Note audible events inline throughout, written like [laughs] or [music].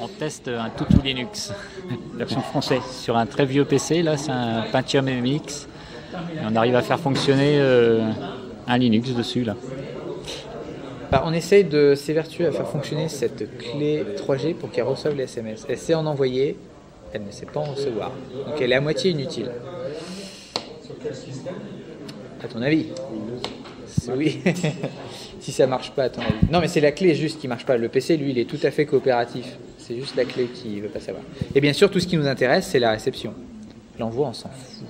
On teste un Toutou Linux, version française, sur un très vieux PC. Là, c'est un Pentium MX. Et on arrive à faire fonctionner euh, un Linux dessus. Là. Bah, on essaye de s'évertuer à faire fonctionner cette clé 3G pour qu'elle reçoive les SMS. Elle sait en envoyer, elle ne sait pas en recevoir. Donc elle est à moitié inutile. À ton avis? Oui. [laughs] si ça marche pas, à ton avis. Non, mais c'est la clé juste qui marche pas. Le PC, lui, il est tout à fait coopératif. C'est juste la clé qui veut pas savoir. Et bien sûr, tout ce qui nous intéresse, c'est la réception. L'envoi, on s'en fout.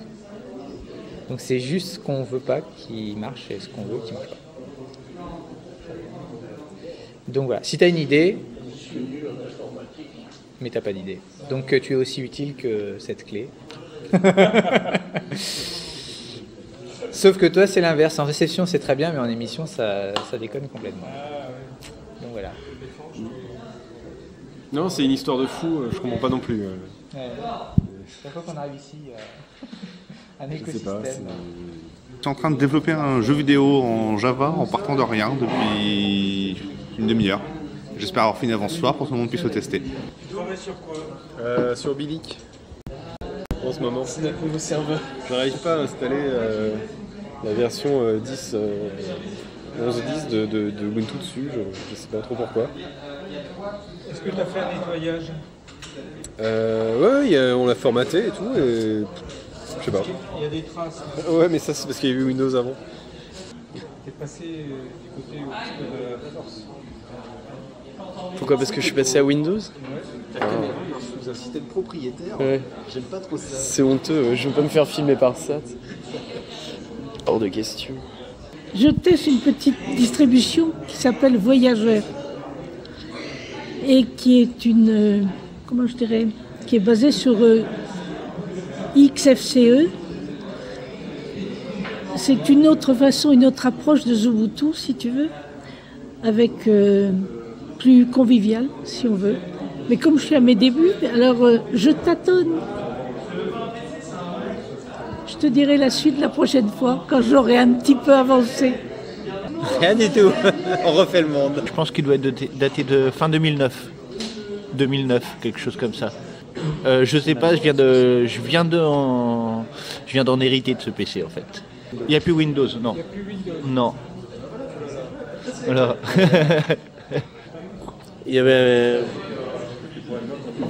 Donc c'est juste ce qu'on veut pas qui marche et ce qu'on veut qui marche pas. Donc voilà, si tu as une idée, mais t'as pas d'idée. Donc euh, tu es aussi utile que cette clé. [laughs] Sauf que toi, c'est l'inverse. En réception, c'est très bien, mais en émission, ça, ça déconne complètement. Donc voilà. Non, c'est une histoire de fou, euh, je comprends pas non plus. euh. Ouais. Chaque fois qu'on arrive ici, euh, un Je sais écosystème. Je suis en train de développer un jeu vidéo en Java en partant de rien depuis une demi-heure. J'espère avoir fini avant ce soir pour que tout le monde puisse le tester. Euh, sur Bilic. En ce moment. C'est notre nouveau serveur. J'arrive pas à installer euh, la version euh, 10, euh, 11.10 de, de, de Ubuntu dessus. Je, je sais pas trop pourquoi. Est-ce que tu as fait un nettoyage? Euh, ouais, il y a- on l'a formaté et tout. Et, je sais pas. Il y a des traces. Ouais, mais ça c'est parce qu'il y avait Windows avant. Tu es passé euh, du côté de la force. Pourquoi? Parce que je suis passé à Windows? Sous un système propriétaire, Ouais. j'aime pas trop ça. C'est honteux, ouais, je veux pas me faire filmer par ça. Hors de question. Je teste une petite distribution qui s'appelle Voyageur et qui est une, euh, comment je dirais, qui est basée sur euh, XFCE. C'est une autre façon, une autre approche de Ubuntu, si tu veux, avec euh, plus convivial, si on veut. Mais comme je suis à mes débuts, alors je tâtonne. Je te dirai la suite la prochaine fois, quand j'aurai un petit peu avancé. Rien du tout. [laughs] On refait le monde. Je pense qu'il doit être daté- de fin 2009. 2009, quelque chose comme ça. Euh, je sais pas, je viens de, je viens de, en- je viens d'en hériter de ce PC en fait. Il n'y a plus Windows, non. Non. Voilà. [laughs] Il y avait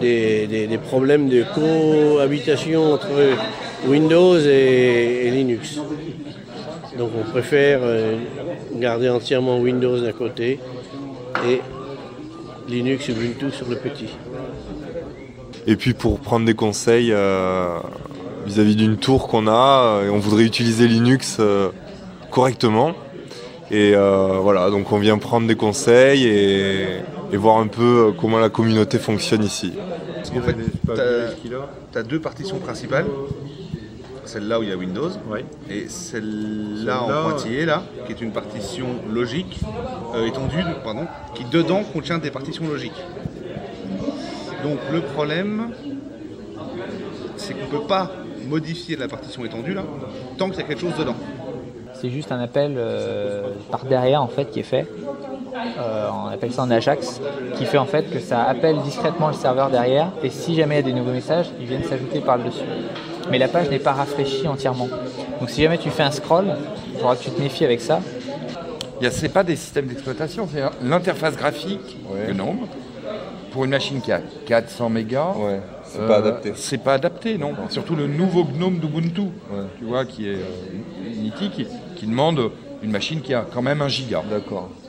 des, des- problèmes de cohabitation entre Windows et, Linux. Donc on préfère euh, garder entièrement Windows d'un côté et Linux Ubuntu sur le petit. Et puis pour prendre des conseils euh, vis-à-vis d'une tour qu'on a, euh, on voudrait utiliser Linux correctement. Et euh, voilà, donc on vient prendre des conseils et, et voir un peu euh, comment la communauté fonctionne ici. Parce qu'en fait, tu as, deux partitions principales. Celle-là où il y a Windows. Et celle-là en pointillé, là, qui est une partition logique, euh, étendue, pardon, qui dedans contient des partitions logiques. Donc le problème, c'est qu'on ne peut pas modifier la partition étendue là, tant qu'il y a quelque chose dedans. C'est juste un appel euh, par derrière en fait qui est fait. Euh, on appelle ça en Ajax, qui fait en fait que ça appelle discrètement le serveur derrière et si jamais il y a des nouveaux messages, ils viennent s'ajouter par le dessus. Mais la page n'est pas rafraîchie entièrement. Donc si jamais tu fais un scroll, il faudra que tu te méfies avec ça. Ce n'est pas des systèmes d'exploitation, c'est l'interface graphique GNOME. Pour une machine qui a 400 mégas, c'est pas adapté. C'est pas adapté, non. Surtout le nouveau GNOME d'Ubuntu, tu vois, qui est euh, qui, qui demande une machine qui a quand même un giga. D'accord.